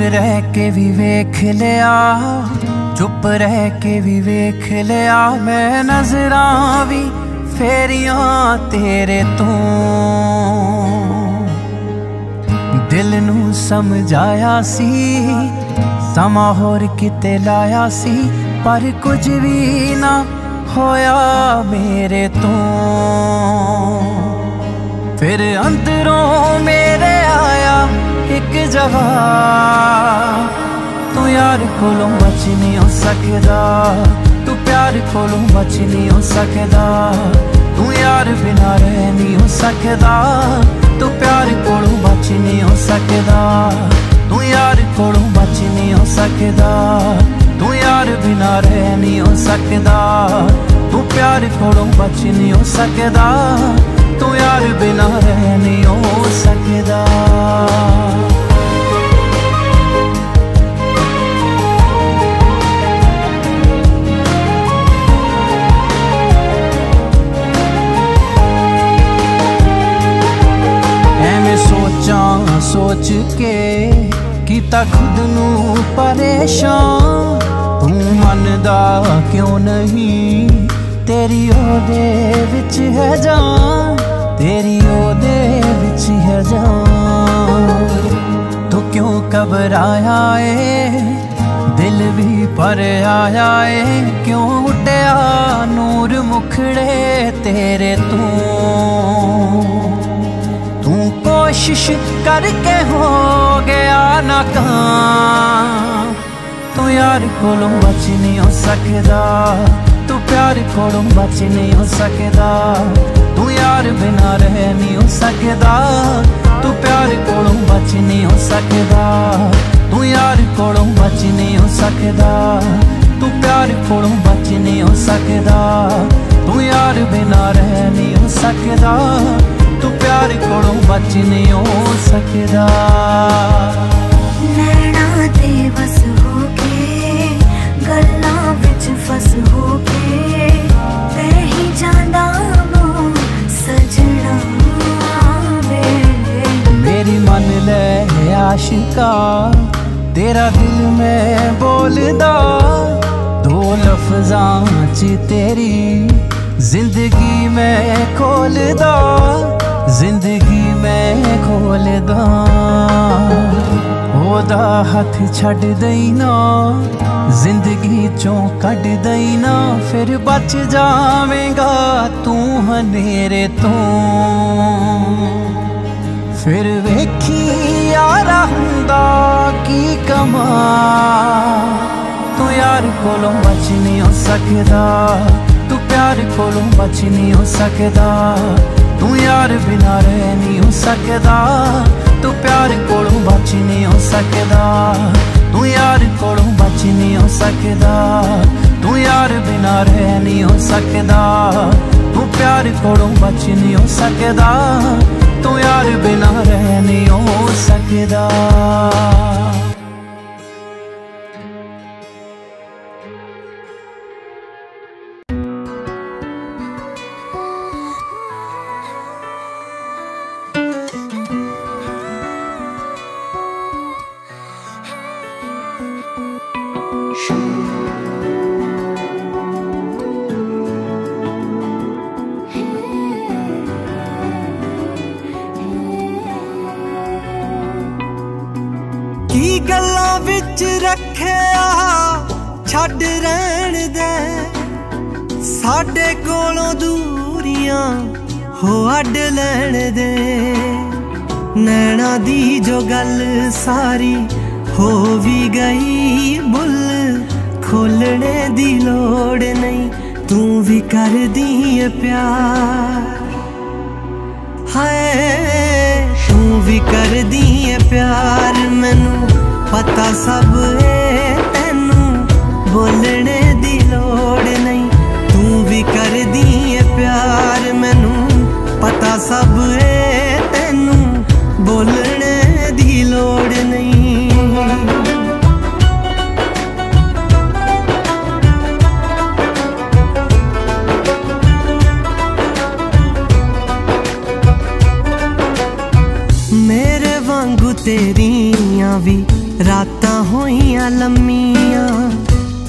ਰਹਿ ਕੇ ਵੀ ਵੇਖ ਲਿਆ, ਚੁੱਪ ਰਹਿ ਕੇ ਵੀ ਵੇਖ ਲਿਆ ਮੈਂ ਨਜ਼ਰਾਂ ਵੀ ਫੇਰੀਆਂ ਤੇਰੇ ਤੋਂ। ਦਿਲ ਨੂੰ ਸਮਝਾਇਆ ਸੀ, ਸਮਾਂ ਹੋਰ ਕਿਤੇ ਲਾਇਆ ਸੀ, ਪਰ ਕੁਝ ਵੀ ਨਾ ਹੋਇਆ ਮੇਰੇ ਤੋਂ। ਫਿਰ ਅੰਦਰੋਂ ਮੇਰੇ ਇੱਕ ਜਵਾਬ ਤੂੰ ਯਾਰ ਕੋਲੋਂ ਬਚ ਨਹੀਂ ਹੋ ਸਕਦਾ। ਤੂੰ ਪਿਆਰ ਕੋਲੋਂ ਬਚ ਨਹੀਂ ਹੋ ਸਕਦਾ। ਤੂੰ ਯਾਰ ਬਿਨਾ ਰਹਿ ਨਹੀਂ ਹੋ ਸਕਦਾ। ਤੂੰ ਪਿਆਰ ਕੋਲੋਂ ਬਚ ਨਹੀਂ ਹੋ ਸਕਦਾ। ਤੂੰ ਯਾਰ ਕੋਲੋਂ ਬਚ ਨਹੀਂ ਹੋ ਸਕਦਾ। ਤੂੰ ਯਾਰ ਬਿਨਾ ਰਹਿ ਨਹੀਂ ਹੋ ਸਕਦਾ। ਤੂੰ ਪਿਆਰ ਕੋਲੋਂ ਬਚ ਨਹੀਂ ਹੋ ਸਕਦਾ। ਤੂੰ ਯਾਰ ਬਿਨਾ ਰਹਿ ਨਹੀਂ ਹੋ ਸਕਦਾ। ਪਰੇਸ਼ਾਨ ਤੂੰ ਮੰਨਦਾ ਕਿਉਂ ਨਹੀਂ? ਤੇਰੀ ਉਹਦੇ ਵਿੱਚ ਹੈ ਜਾਨ। ਤੇਰੀ ਉਹਦੇ ਵਿੱਚ ਹੈ ਜਾਨ। ਤੂੰ ਕਿਉਂ ਘਬਰਾਇਆ ਏ? ਦਿਲ ਵੀ ਭਰਿਆ ਏ। ਕਿਉਂ ਉੱਡਿਆ ਨੂਰ ਮੁਖੜੇ ਤੇਰੇ ਤੂੰ? ਤੂੰ ਕੋਸ਼ਿਸ਼ ਕਰਕੇ ਹੋ ਗਿਆ ਨਾਕਾਮ ਯਾਰ ਕੋਲੋਂ ਬਚ ਨਹੀਂ ਹੋ ਸਕਦਾ। ਤੂੰ ਪਿਆਰ ਕੋਲੋਂ ਬਚ ਨਹੀਂ ਹੋ ਸਕਦਾ। ਤੂੰ ਯਾਰ ਬਿਨਾ ਰਹਿ ਨਹੀਂ ਹੋ ਸਕਦਾ। ਤੂੰ ਪਿਆਰ ਕੋਲੋਂ ਬਚ ਨਹੀਂ ਹੋ ਸਕਦਾ। ਤੂੰ ਯਾਰ ਕੋਲੋਂ ਬਚ ਨਹੀਂ ਹੋ ਸਕਦਾ। ਤੂੰ ਪਿਆਰ ਕੋਲੋਂ ਬਚ ਨਹੀਂ ਹੋ ਸਕਦਾ। ਤੂੰ ਯਾਰ ਬਿਨਾ ਰਹਿ ਨਹੀਂ ਹੋ ਸਕਦਾ। ਤੂੰ ਪਿਆਰ ਕੋਲੋਂ ਬਚ ਨਹੀਂ ਹੋ ਸਕਦਾ। ਵਿੱਚ ਫਸ ਹੋ ਕੇ ਤੇਹੀ ਜਾਂਦਾ ਮੋ ਸਜਣਾ ਵੇ ਮੇਰੀ ਮੰਨ ਲੈ ਆਸ਼ਿਕਾ ਤੇਰਾ ਦਿਲ ਮੈਂ ਬੋਲਦਾ ਦੋ ਲਫ਼ਜ਼ਾਂ ਚ ਤੇਰੀ ਜ਼ਿੰਦਗੀ ਮੈਂ ਖੋਲਦਾ ਜ਼ਿੰਦਗੀ ਮੈਂ ਖੋਲਦਾ ਉਹਦਾ ਹੱਥ ਛੱਡ ਦੇਈ ਨਾ ਜ਼ਿੰਦਗੀ ਚੋਂ ਕੱਢ ਦੇਈ ਨਾ ਫਿਰ ਬਚ ਜਾਵੇਂਗਾ ਤੂੰ ਹਨੇਰੇ ਤੋਂ। ਫਿਰ ਵੇਖੀ ਯਾਰਾ ਹੁੰਦਾ ਕੀ ਕਮਾ, ਤੂੰ ਯਾਰ ਕੋਲੋਂ ਬਚ ਨਹੀਂ ਹੋ ਸਕਦਾ, ਤੂੰ ਪਿਆਰ ਕੋਲੋਂ ਬਚ ਨਹੀਂ ਹੋ ਸਕਦਾ, ਤੂੰ ਯਾਰ ਬਿਨਾ ਰਹਿ ਨਹੀਂ ਹੋ ਸਕਦਾ। ਤੂੰ ਪਿਆਰ ਕੋਲੋਂ ਬਚ ਨਹੀਂ ਹੋ ਸਕਦਾ। ਤੂੰ ਯਾਰ ਕੋਲੋਂ ਬਚ ਨਹੀਂ ਹੋ ਸਕਦਾ। ਤੂੰ ਯਾਰ ਬਿਨਾ ਰਹਿ ਨਹੀਂ ਹੋ ਸਕਦਾ। ਤੂੰ ਪਿਆਰ ਕੋਲੋਂ ਬਚ ਨਹੀਂ ਹੋ ਸਕਦਾ। ਤੂੰ ਯਾਰ ਬਿਨਾ ਰਹਿ ਨਹੀਂ ਹੋ ਸਕਦਾ। ਗੱਲਾਂ ਵਿੱਚ ਰੱਖਿਆ, ਛੱਡ ਰਹਿਣ ਦੇ। ਸਾਡੇ ਕੋਲੋਂ ਦੂਰੀਆਂ ਹੋ ਅੱਡ ਲੈਣ ਦੇ। ਨੈਣਾ ਦੀ ਜੋ ਗੱਲ ਸਾਰੀ ਹੋ ਵੀ ਗਈ ਬੁੱਲ ਖੋਲਣੇ ਦੀ ਲੋੜ ਨਹੀਂ, ਤੂੰ ਵੀ ਕਰਦੀ ਏ ਪਿਆਰ। ਹਾਏ, ਤੂੰ ਵੀ ਕਰਦੀ ਪਤਾ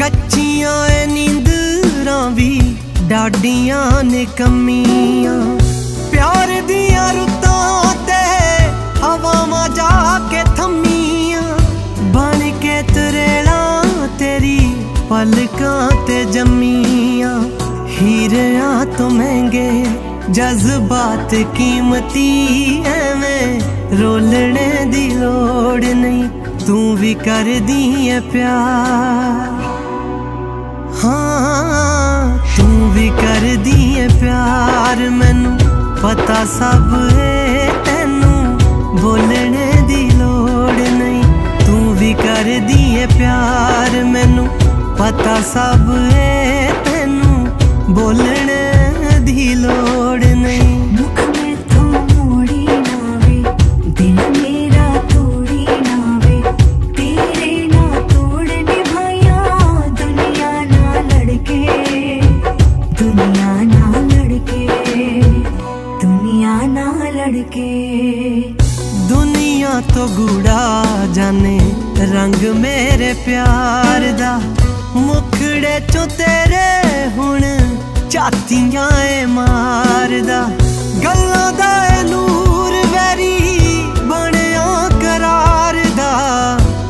ਕੱਚੀਆਂ ਐ ਨੀਂਦਰਾਂ ਵੀ, ਡਾਡੀਆਂ ਨੇ ਕਮੀਆਂ। ਪਿਆਰ ਦੀਆਂ ਰੁੱਤਾਂ ਤੇ ਹਵਾਵਾਂ ਜਾ ਕੇ ਥੰਮੀਆਂ। ਬਣ ਕੇ ਤਰੇਲਾਂ ਤੇਰੀ, ਪਲਕਾਂ ਤੇ ਜੰਮੀਆਂ। ਹੀਰਿਆਂ ਤੋਂ ਮਹਿੰਗੇ ਜਜ਼ਬਾਤ ਕੀਮਤੀ ਐਵੇਂ ਰੋਲਣੇ ਦੀ ਲੋੜ ਨਹੀਂ। ਤੂੰ ਵੀ ਕਰਦੀ ਐ ਪਿਆਰ। ਹਾਂ, ਤੂੰ ਵੀ ਕਰਦੀ ਐ ਪਿਆਰ ਮੈਨੂੰ। ਪਤਾ ਸਭ ਏ ਤੈਨੂੰ, ਬੋਲਣੇ ਦੀ ਲੋੜ ਨਹੀਂ। ਤੂੰ ਵੀ ਕਰਦੀ ਐ ਪਿਆਰ ਮੈਨੂੰ। ਪਤਾ ਸਭ ਏ ਤੈਨੂੰ, ਬੋਲਣੇ ਦੀ ਲੋੜ ਦੁਨੀਆ ਤੋਂ ਗੂੜਾ ਜਾਣੇ, ਰੰਗ ਮੇਰੇ ਪਿਆਰ ਦਾ। ਮੁਖੜੇ ਚੋਂ ਤੇਰੇ ਹੁਣ ਚਾਤੀਆਂ ਏ ਮਾਰਦਾ ਗੱਲਾਂ ਦਾ ਏ ਨੂਰ ਵੈਰੀ ਬਣਿਆ ਕਰਾਰ ਦਾ।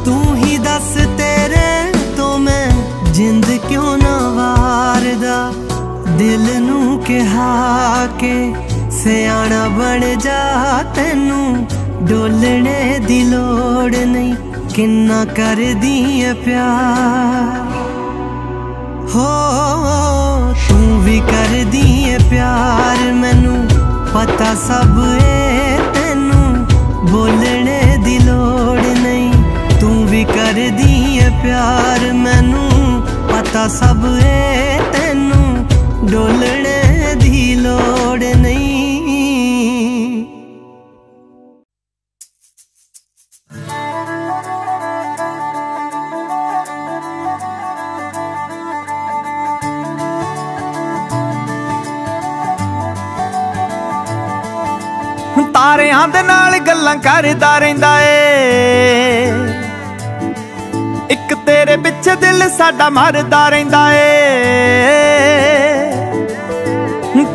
ਤੂੰ ਹੀ ਦੱਸ ਤੇਰੇ ਤੋਂ ਮੈਂ ਜਿੰਦ ਕਿਉਂ ਨਾ ਵਾਰਦਾ। ਦਿਲ ਨੂੰ ਕਿਹਾ ਕੇ ਸਿਆਣਾ ਬਣ ਜਾ ਤੈਨੂੰ, ਡੋਲਣੇ ਦੀ ਲੋੜ ਨਹੀਂ। ਕਿੰਨਾ ਕਰਦੀ ਐ ਪਿਆਰ। ਹੋ, ਤੂੰ ਵੀ ਕਰਦੀ ਐ ਪਿਆਰ ਮੈਨੂੰ। ਪਤਾ ਸਭ ਏ ਤੈਨੂੰ, ਬੋਲਣੇ ਦੀ ਲੋੜ ਨਹੀਂ। ਤੂੰ ਵੀ ਕਰਦੀ ਐ ਪਿਆਰ ਮੈਨੂੰ। ਪਤਾ ਸਭ ਏ ਤੈਨੂੰ, ਡੋਲਣੇ ਦੀ ਲੋੜ ਨਹੀਂ। ਤਾਰਿਆਂ ਦੇ ਨਾਲ ਗੱਲਾਂ ਕਰਦਾ ਰਹਿੰਦਾ ਏ। ਇੱਕ ਤੇਰੇ ਪਿੱਛੇ ਦਿਲ ਸਾਡਾ ਮਰਦਾ ਰਹਿੰਦਾ ਏ।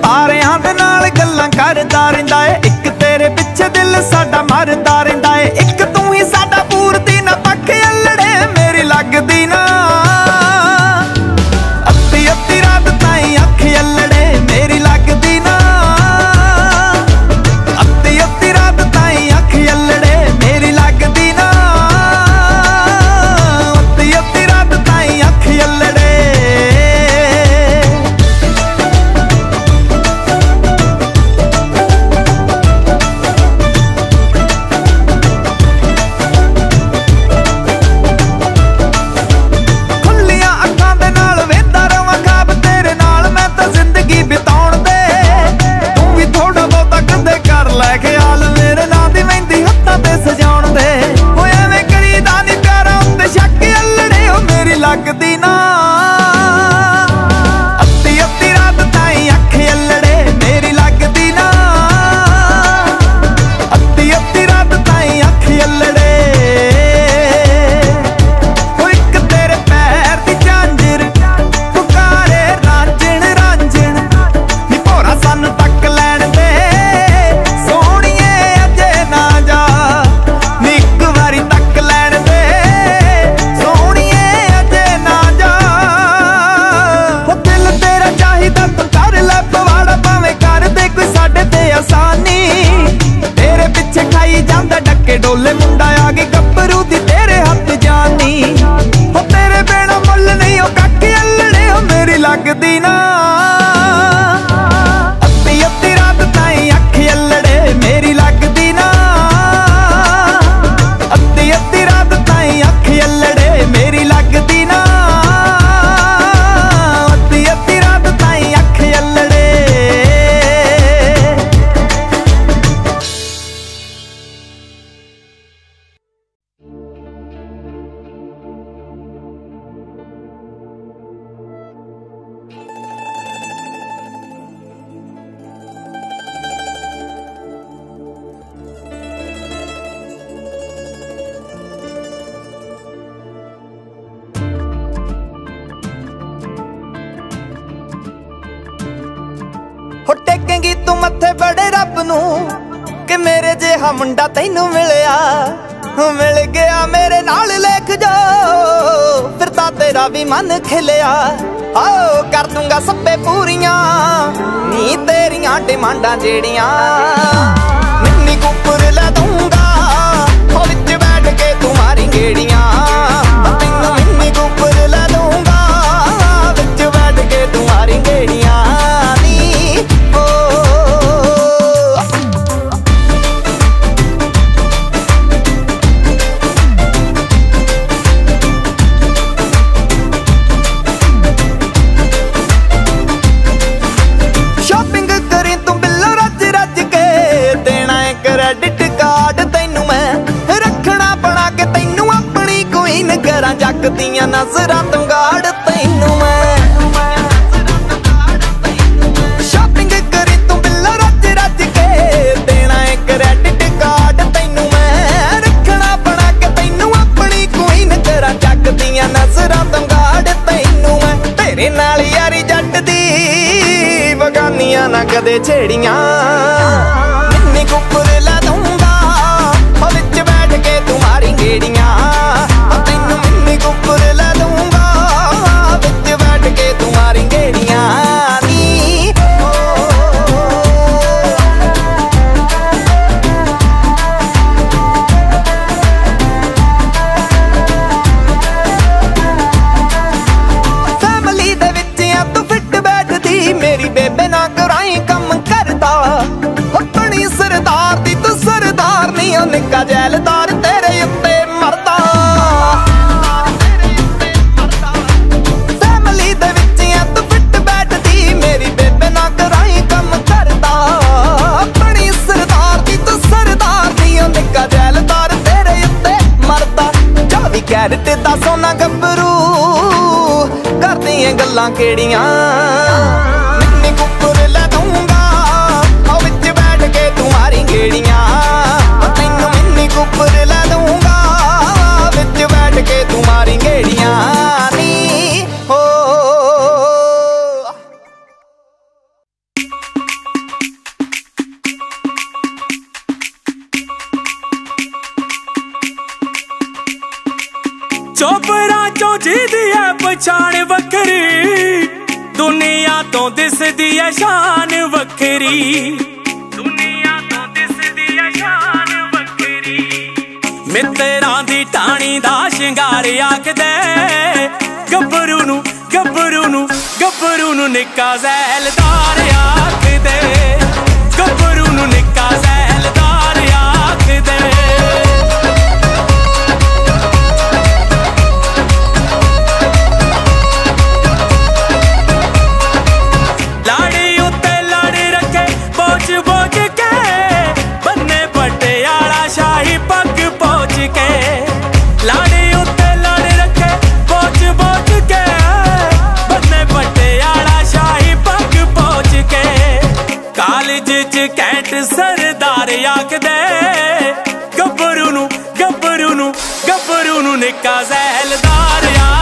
ਤਾਰਿਆਂ ਦੇ ਨਾਲ ਗੱਲਾਂ ਕਰਦਾ ਰਹਿੰਦਾ ਏ। ਇੱਕ ਤੇਰੇ ਪਿੱਛੇ ਦਿਲ ਸਾਡਾ ਮਰਦਾ ਰਹਿੰਦਾ ਏ। ਇੱਕ ਤੂੰ ਹੀ ਸਾਡਾ ਪੂਰਤੀ ਨਾ ਪੱਖ ਅਲੜੇ ਮੇਰੀ ਲੱਗਦੀ ਨਾ। ਮੁੰਡਾ ਤੈਨੂੰ ਮਿਲਿਆ। ਮਿਲ ਗਿਆ ਮੇਰੇ ਨਾਲ, ਲੇਖ ਜੋ। ਫਿਰਦਾ ਤੇਰਾ ਵੀ ਮਨ ਖਿਲਿਆ। ਆਓ, ਕਰ ਦੂੰਗਾ ਸੱਪੇ ਪੂਰੀਆਂ। ਨੀ ਤੇਰੀਆਂ ਡਿਮਾਂਡਾਂ ਜਿਹੜੀਆਂ। ਸਕਦੀਆਂ ਨਜ਼ਰਾਂ ਤੰਗਾੜ ਤੈਨੂੰ ਮੈਂ। ਤੇਰੇ ਨਾਲ ਯਾਰੀ ਜੱਟ ਦੀ ਵਗਾਨੀਆਂ ਨਾ ਕਦੇ ਛੇੜੀਆਂ। ਨਿੰਨੀ ਕੁੱਪ ਜੈਲਦਾਰ ਤੇਰੇ ਉੱਤੇ ਮਰਦਾ। ਫੈਮਲੀ ਦੇ ਵਿੱਚ ਐ ਤੂੰ ਫਿੱਟ ਬੈਠਦੀ, ਮੇਰੀ ਬੇਬੇ ਨਾ ਕਰਾਈ ਕੰਮ ਕਰਦਾ। ਬਣੀ ਸਰਦਾਰ ਦੀ ਤੂੰ ਸਰਦਾਰ ਦੀ ਉਹ ਨਿੱਕਾ ਤੇਰੇ ਉੱਤੇ ਮਰਦਾ। ਜਾ ਵੀ ਕਹਿ ਦਿੱਤੇ ਦਾ ਸੋਨਾ ਗੱਭਰੂ ਕਰਦੀਆਂ ਗੱਲਾਂ ਕਿਹੜੀਆਂ? ਉਹਨੂੰ ਨਿੱਕਾ ਜ਼ੈਲਦਾਰ ਆ ਚ ਕੈਂਟ ਸਰਦਾਰ ਆਖਦੇ ਗੱਭਰੂ ਨੂੰ ਗੱਭਰੂ ਨੂੰ ਗੱਭਰੂ ਨੂੰ ਨਿੱਕਾ ਜ਼ਹਿਲਦਾਰ ਆ।